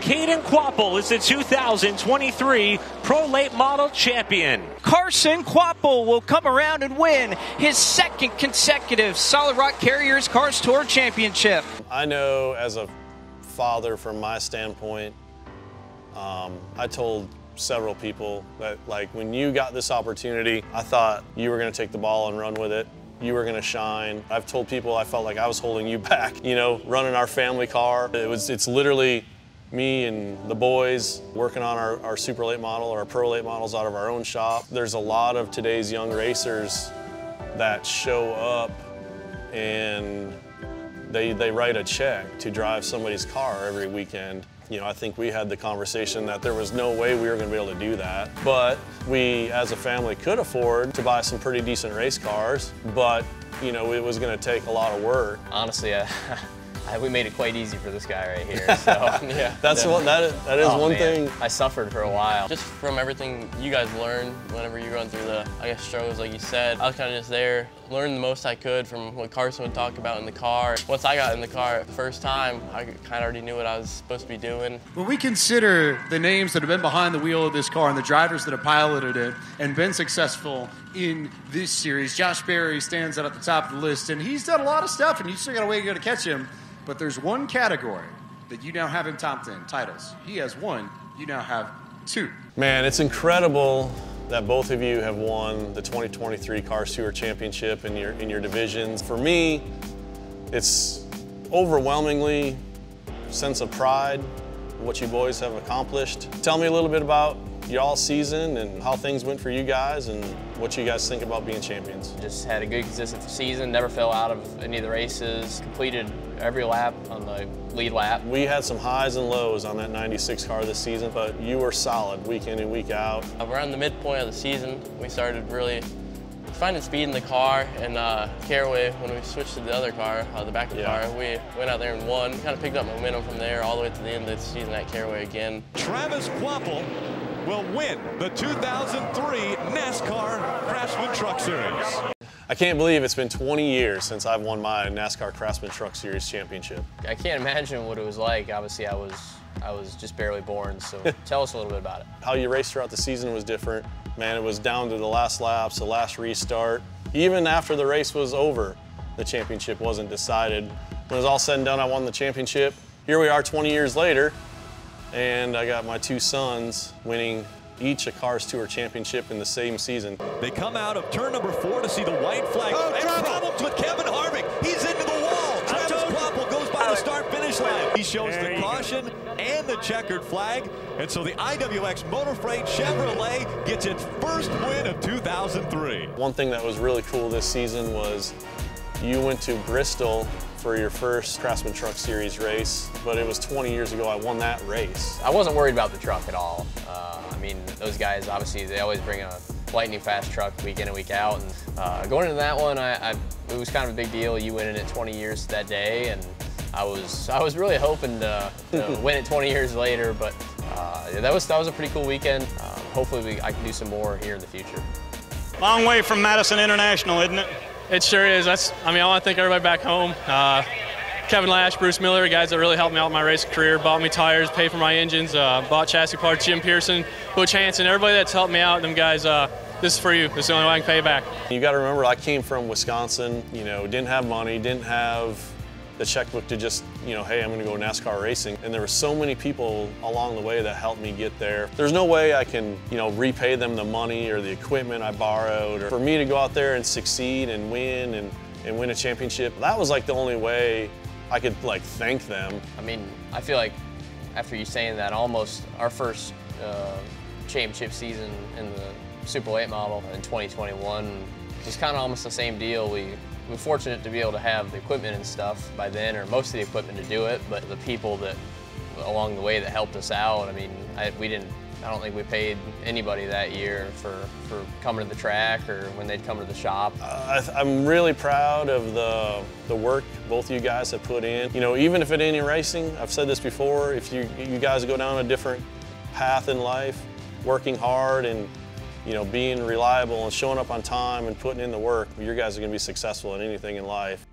Caden Kvapil is the 2023 Pro Late Model Champion. Carson Kvapil will come around and win his second consecutive Solid Rock Carriers Cars Tour Championship. I know as a father from my standpoint, um, I told several people that like when you got this opportunity, I thought you were gonna take the ball and run with it. You were gonna shine. I've told people I felt like I was holding you back, you know, running our family car. It was, it's literally me and the boys working on our, our super late model or our pro late models out of our own shop. There's a lot of today's young racers that show up and they, they write a check to drive somebody's car every weekend. You know, I think we had the conversation that there was no way we were going to be able to do that. But we, as a family, could afford to buy some pretty decent race cars. But, you know, it was going to take a lot of work. Honestly, I, we made it quite easy for this guy right here. So, yeah. That's what, that is, that is Oh, one man. thing. I suffered for a while. Just from everything you guys learned whenever you're going through the, I guess, struggles, like you said, I was kind of just there, learned the most I could from what Carson would talk about in the car. Once I got in the car the first time, I kind of already knew what I was supposed to be doing. When we consider the names that have been behind the wheel of this car and the drivers that have piloted it and been successful in this series, Josh Berry stands out at the top of the list, and he's done a lot of stuff, and you still got a way to go to catch him. But there's one category that you now have him topped in titles. He has one, you now have two. Man, it's incredible that both of you have won the 2023 Car Tour Championship in your in your divisions. For me, it's overwhelmingly sense of pride what you boys have accomplished. Tell me a little bit about y'all's season and how things went for you guys and what you guys think about being champions. Just had a good consistent season, never fell out of any of the races, completed every lap on the lead lap. We had some highs and lows on that 96 car this season, but you were solid week in and week out. Around the midpoint of the season, we started really finding speed in the car, and uh, Caraway, when we switched to the other car, uh, the backup Yeah. car, we went out there and won. Kind of picked up momentum from there all the way to the end of the season at Caraway again. Travis Kvapil will win the 2003 NASCAR Craftsman Truck Series. I can't believe it's been 20 years since I've won my NASCAR Craftsman Truck Series championship. I can't imagine what it was like. Obviously, I was I was just barely born. So tell us a little bit about it. How you raced throughout the season was different. Man, it was down to the last laps, the last restart. Even after the race was over, the championship wasn't decided. When it was all said and done, I won the championship. Here we are 20 years later, and I got my two sons winning each a Cars Tour championship in the same season. They come out of turn number four to see the white flag. and problems with Kevin Harvick. He's into the wall. Travis Kvapil goes by the start finish line. He shows the caution and the checkered flag. And so the IWX Motor Freight Chevrolet gets its first win of 2003. One thing that was really cool this season was you went to Bristol for your first Craftsman Truck Series race, but it was 20 years ago I won that race. I wasn't worried about the truck at all. Uh, I mean, those guys obviously they always bring a lightning fast truck week in and week out. And uh, going into that one, I, I, it was kind of a big deal. You winning it 20 years that day, and I was I was really hoping to, to win it 20 years later. But uh, yeah, that was that was a pretty cool weekend. Um, hopefully, we, I can do some more here in the future. Long way from Madison International, isn't it? It sure is. That's. I mean, I want to thank everybody back home. Uh, Kevin Lash, Bruce Miller, guys that really helped me out in my racing career, bought me tires, paid for my engines, uh, bought chassis parts. Jim Pearson, Butch Hansen, everybody that's helped me out. Them guys. Uh, this is for you. This is the only way I can pay back. You got to remember, I came from Wisconsin. You know, didn't have money, didn't have the checkbook to just, you know, hey, I'm going to go NASCAR racing. And there were so many people along the way that helped me get there. There's no way I can, you know, repay them the money or the equipment I borrowed. Or for me to go out there and succeed and win and, and win a championship, that was like the only way I could like thank them. I mean, I feel like after you saying that, almost our first uh, championship season in the Super Late model in 2021 was kind of almost the same deal. We were fortunate to be able to have the equipment and stuff by then, or most of the equipment to do it, but the people that along the way that helped us out, I mean, I, we didn't. I don't think we paid anybody that year for, for coming to the track or when they'd come to the shop. Uh, I, I'm really proud of the, the work both of you guys have put in. You know, even if it ain't in racing, I've said this before, if you, you guys go down a different path in life, working hard and you know, being reliable and showing up on time and putting in the work, your guys are gonna be successful in anything in life.